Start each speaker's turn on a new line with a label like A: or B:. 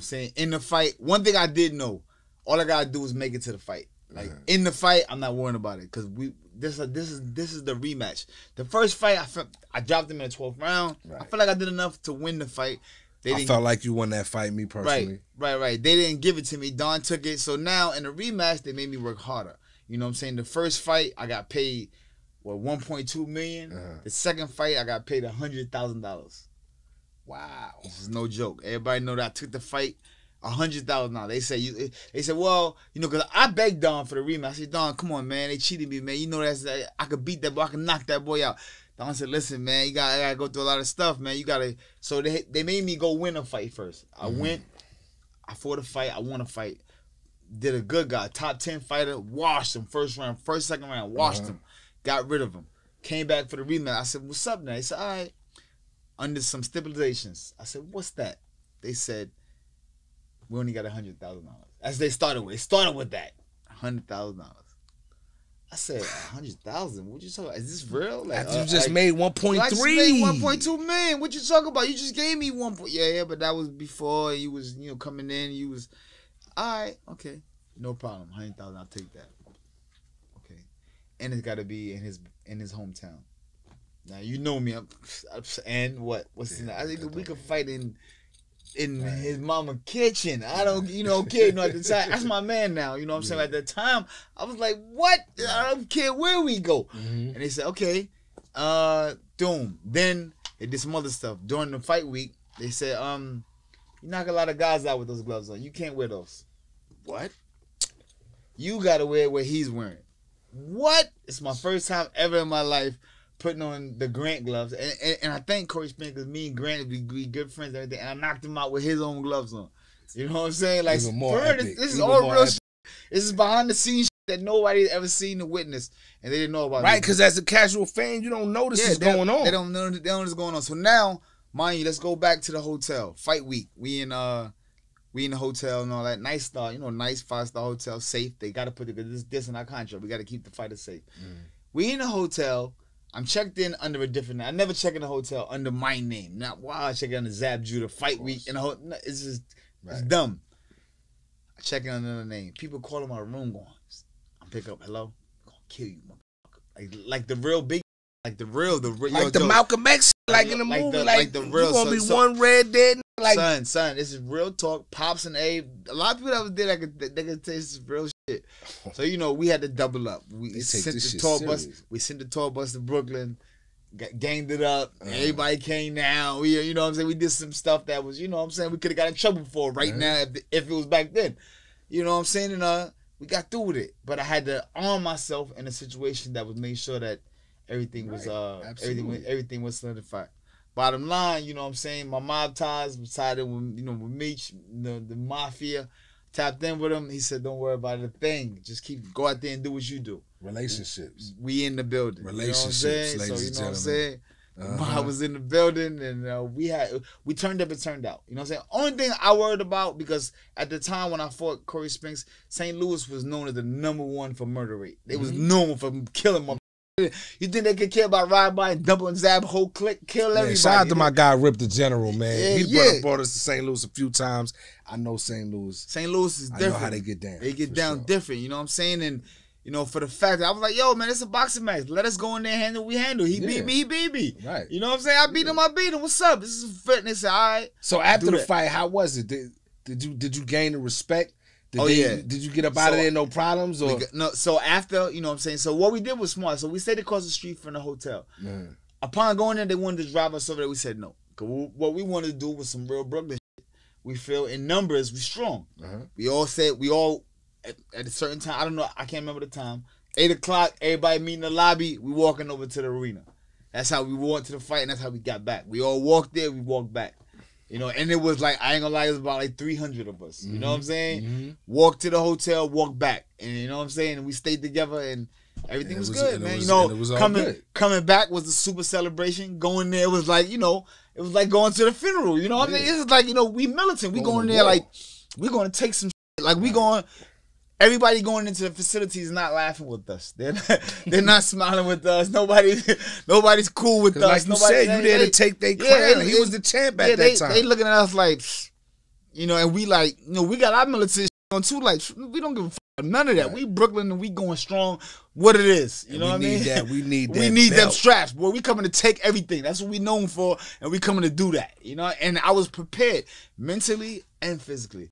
A: I'm saying in the fight, one thing I did know, all I gotta do is make it to the fight. Like in the fight, I'm not worrying about it because we this is this is this is the rematch. The first fight, I felt I dropped him in the 12th round. I
B: Right.
A: feel like I did enough to win the fight. They
B: I
A: didn't
B: felt like you won that fight, me personally.
A: Right, right, right. They didn't give it to me. Don took it. So now in the rematch, they made me work harder. You know what I'm saying? The first fight, I got paid what 1.2 million.
B: Uh-huh.
A: The second fight, I got paid hundred thousand dollars.
B: Wow.
A: This is no joke. Everybody know that I took the fight. A hundred thousand dollars. They say you. Eh, they said, well, you know, because I begged Don for the rematch. I said, Don, come on, man. They cheated me, man. You know that's eh, I could beat that boy. I can knock that boy out. Don said, listen, man, you got I gotta go through a lot of stuff, man. You gotta. So they they made me go win a fight first. I mm-hmm. went. I fought a fight. I won a fight. Did a good guy, top ten fighter. Washed him first round, first second round. Washed uh-huh. him. Got rid of him. Came back for the rematch. I said, what's up now? He said, all right under some stipulations. I said, "What's that?" They said, "We only got a hundred thousand dollars." As they started with, they started with that hundred thousand dollars. I said, "A hundred thousand? What you talking? About? Is this real?" Like
B: you
A: uh,
B: just
A: like,
B: made 1.3.
A: I just made one point two million. What you talking about? You just gave me one point. Yeah, yeah, but that was before you was you know coming in. You was all right. Okay, no problem. Hundred thousand. I'll take that. Okay, and it's got to be in his in his hometown. Now you know me. I'm, I'm- and what? What's his name? I think we could fight in in his mama kitchen. I don't, you know, kid, know, at the time, that's my man now. You know what I'm saying? At the time, I was like, what? I don't care where we go.
B: Mhm.
A: And they said, okay, uh, doom. Then they did some other stuff during the fight week. They said, um, you knock a lot of guys out with those gloves on. You can't wear those. What? You gotta wear what he's wearing. What? It's my first time ever in my life putting on the Grant gloves, and and, and I thank Cory Spinks because me and Grant we, we good friends and everything, and I knocked him out with his own gloves on. You know what I'm saying? Like,
B: Even more
A: for real, this, this is all real. Shit. This is behind the scenes that nobody ever seen or witness, and they didn't know about.
B: It.
A: Right,
B: because as a casual fan, you don't know this is
A: they-
B: going on.
A: They don't know. They don't know what's going on. So now, mind you, let's go back to the hotel. Fight week. We in uh, we in the hotel and all that. Nice star, you know, nice five star hotel, safe. They got to put this this in our contract. We got to keep the fighters safe.
B: Mm.
A: We in the hotel. I'm checked in under a different name. I never check in a hotel under my name. Not wow, I check in under Zab Judah fight week in the hotel. It's just it's dumb. I check in under another name. People calling my room going. I pick up. Hello. gonna kill you, motherfucker. Like like the real big. Like the real the real.
B: like
A: yo,
B: the
A: Joe,
B: Malcolm X, like in the
A: Like
B: movie,
A: the-
B: like,
A: like the
B: you
A: real-
B: gonna
A: so-
B: be one red dead, like
A: son, son, this is real talk. Pops and Abe, a lot of people that was there that could they could is real shit. So you know, we had to double up. We sent the tour bus. We sent the tour bus to Brooklyn, got, ganged it up.
B: Uh-huh.
A: Everybody came down. We, you know, what I'm saying we did some stuff that was, you know, what I'm saying we could have got in trouble for right
B: Uh-huh.
A: now if, if it was back then. You know, what I'm saying, and uh, we got through with it. But I had to arm myself in a situation that would make sure that everything was uh everything was
B: Absolutely.
A: everything was solidified. Bottom line, you know what I'm saying? My mob ties in with you know with Meech, the, the mafia, tapped in with him. He said, Don't worry about a thing. Just keep go out there and do what you do.
B: relationships.
A: We in the building.
B: Relationships,
A: you know what I'm saying?
B: ladies
A: so you
B: and
A: know what I'm saying?
B: Uh-huh.
A: I was in the building and uh, we had we turned up and turned out. You know what I'm saying? Only thing I worried about because at the time when I fought Cory Spinks, St. Louis was known as the number one for murder rate. They was
B: Mm-hmm.
A: known for killing my. You think they could care about ride by and double and zab whole click, kill
B: Man,
A: everybody?
B: shout out to my guy Rip the General, man.
A: Yeah,
B: he
A: yeah.
B: brought, us to St. Louis a few times. I know St. Louis.
A: St. Louis is
B: I
A: different.
B: know how they get down.
A: They get down
B: sure.
A: different. You know what I'm saying? And you know, for the fact that I was like, yo, man, it's a boxing match. Let us go in there and handle what we handle. He
B: Yeah.
A: beat me, he beat me.
B: Right.
A: You know what I'm saying? I beat him, I beat him. What's up? This is fitness. All right.
B: So after the
A: that.
B: fight, how was it? Did, did you did you gain the respect? Did
A: Oh,
B: they-
A: yeah.
B: Did you get up out of there no problems or?
A: got- no, so after, you know what I'm saying? So what we did was smart. So we stayed across the street from the hotel.
B: Man.
A: Upon going there, they wanted to drive us over there. We said no. 'Cause we- what we wanted to do was some real Brooklyn shit. We feel in numbers, we strong.
B: Uh-huh.
A: We all said, we all, at, at a certain time, I don't know, I can't remember the time. Eight o'clock, everybody meet in the lobby. We walking over to the arena. That's how we walked to the fight, and that's how we got back. We all walked there, we walked back. You know, and it was like I ain't gonna lie, it was about like three hundred of us. You know what I'm saying?
B: Mhm.
A: Walked to the hotel, walk back, and you know what I'm saying. And we stayed together, and everything
B: And
A: was,
B: was-
A: good, man.
B: was-
A: you know,
B: it was
A: coming
B: good.
A: coming back was a super celebration. Going there was like you know, it was like going to the funeral. You know what I mean?
B: Yeah.
A: It's like you know, we militant. We
B: Going
A: going there like we going to take some. Shit. Like we going. Everybody going into the facility is not laughing with us. They're not, they're not smiling with us. Nobody, nobody's cool with us.
B: Like you
A: Nobody,
B: said, you there to take their
A: yeah,
B: crown.
A: they-
B: he was the champ at
A: yeah,
B: that
A: they,
B: time.
A: They looking at us like, You know, and we like, you know, we got our military on too. Like, we don't give a fuck none of that.
B: Right.
A: We Brooklyn and we going strong. What it is, you
B: And
A: know what I mean?
B: We need that.
A: We need
B: that.
A: we need them straps, boy. We coming to take everything. That's what we known for, and we coming to do that. You know, and I was prepared mentally and physically.